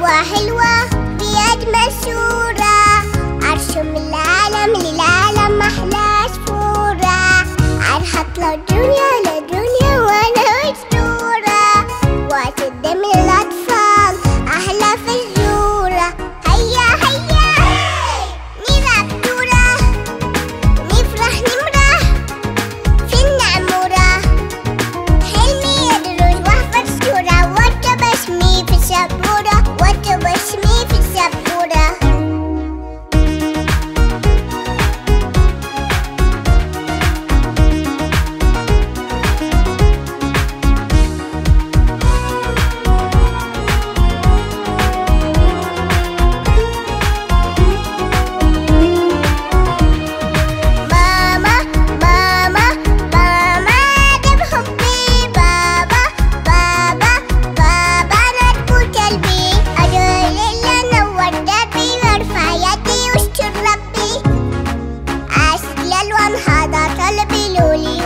حلوة حلوة بأجمل صورة slowly